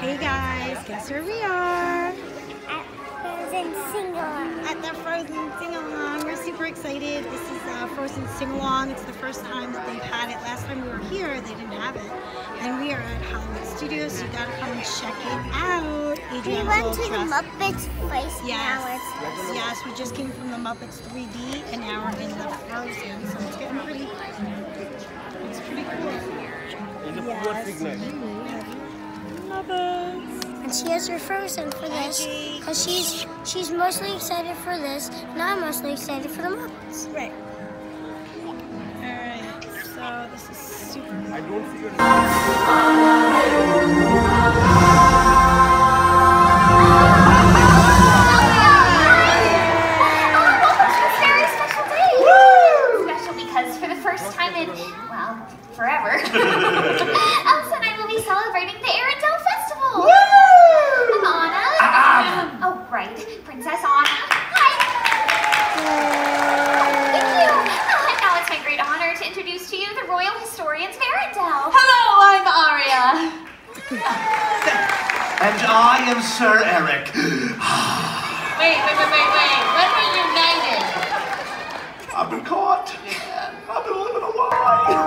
Hey guys, guess where we are? At Frozen sing-along. At the Frozen Sing-Along. We're super excited. This is uh, Frozen Sing-Along. It's the first time that they've had it. Last time we were here, they didn't have it. And we are at Hollywood Studios, so you gotta come and check it out. We went to the. Muppets place Yes, now. It's yes, we just came from the Muppets 3D and now we're in the Frozen, so it's getting pretty, it's pretty cool. Yes. Muppets. and she has her Frozen for this because she's she's mostly excited for this, and I'm mostly excited for the Muppets. Right. Alright, so this is super I don't feel very special day. Special because for the first time in, well, forever, Elsa and I will be celebrating the Arendelle And I am Sir Eric. Wait, wait, wait, wait, wait. When were you knighted? I've been caught. I've been living a lie.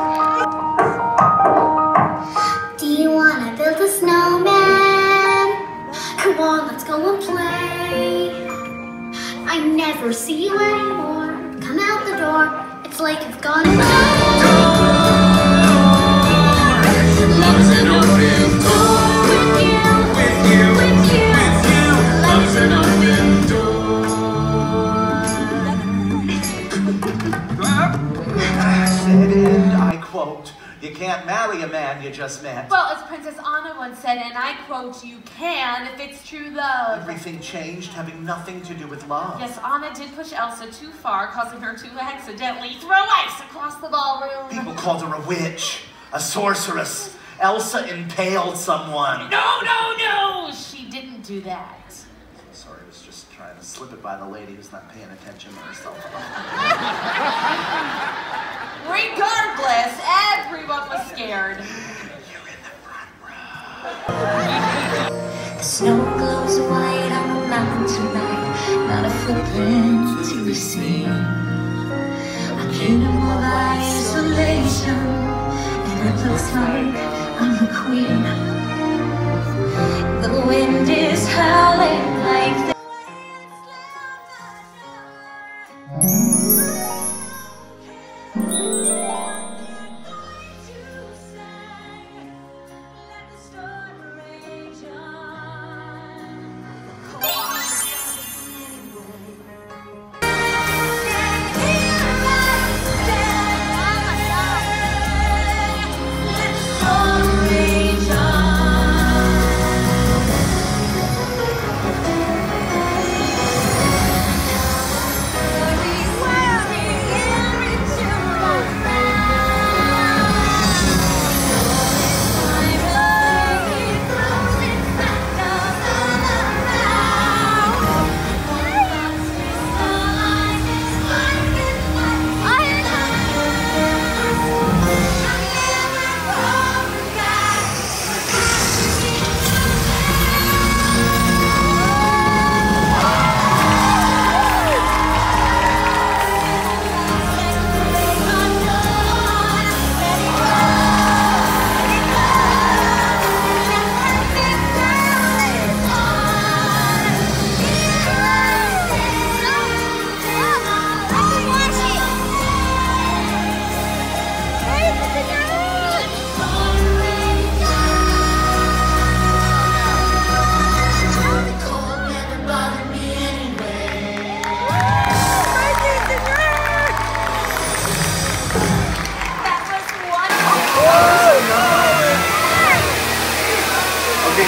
Do you wanna build a snowman? Come on, let's go and play. I never see you anymore. Come out the door. It's like you've gone can't marry a man you just met. Well, as Princess Anna once said, and I quote, you can if it's true love. Everything changed, having nothing to do with love. Yes, Anna did push Elsa too far, causing her to accidentally throw ice across the ballroom. People called her a witch, a sorceress. Elsa impaled someone. No, no, no! She didn't do that. Sorry, I was just trying to slip it by the lady who's not paying attention to herself. Regardless, everyone was scared. You're in the front row. The snow glows white on the mountain tonight, not a footprint to be seen. A kingdom of isolation, and it looks like I'm the queen.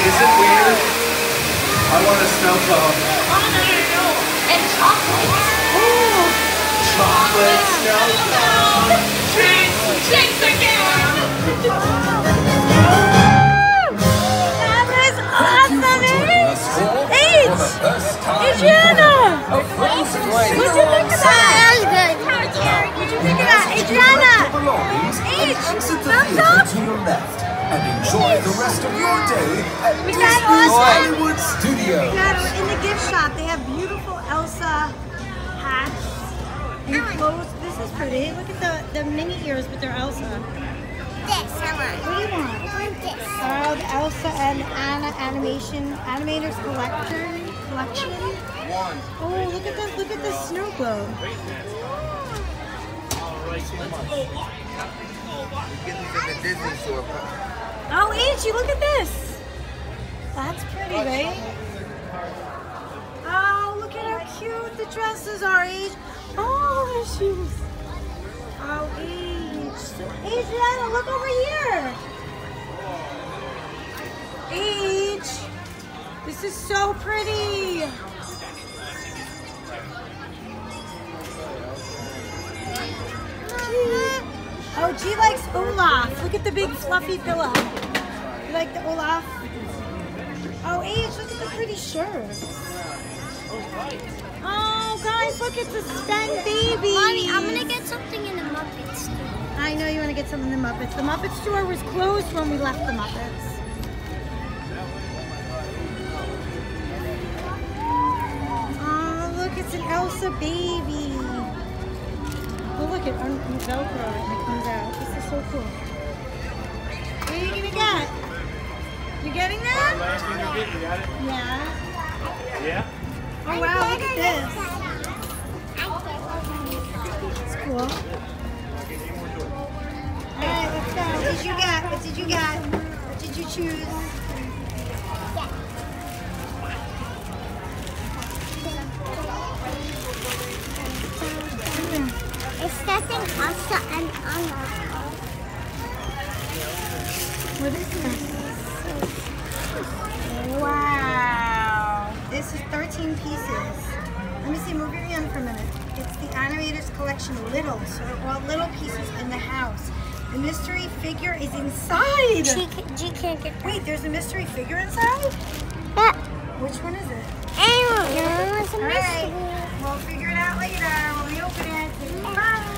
Is it weird? I want a snow cone. And chocolate. Chocolate snow cone. Jinx again! That was awesome, H! Adriana! Would you look Hollywood Studios. Yeah, in the gift shop, they have beautiful Elsa hats and clothes. This is pretty. Look at the, the mini ears with their Elsa. This, I want. What do you want? I want this. Oh, the Elsa and Anna animation animators collection collection. One. Oh, look at the look at the snow globe. We get these at the Disney. Oh, Angie, look at this. That's pretty, right? Oh, look at how cute the dresses are, Age. Oh, the shoes. Oh, Age. Adriana, look over here. Age. This is so pretty. Oh, G likes Olaf. Look at the big fluffy pillow. You like the Olaf? Oh, Age, look at the pretty shirt. Oh, guys, look, it's a Sven baby. Mommy, I'm gonna get something in the Muppets. I know you want to get something in the Muppets. The Muppet store was closed when we left the Muppets. Oh, look, it's an Elsa baby. Oh, look, it un- Velcro and it comes out. This is so cool. Last thing you get, you got it? Yeah. Yeah? Oh wow, look at this. It's cool. Alright, let's go. What did you get? What did you get? What did you choose? It's getting Elsa and Anna. What is this? Wow. This is 13 pieces. Let me see, move your hand for a minute. It's the Animators Collection Little, so they're all little pieces in the house. The mystery figure is inside. She, can't get that. Wait, there's a mystery figure inside? Yeah. Which one is it? It's a mystery. All right. We'll figure it out later. We'll it. Bye.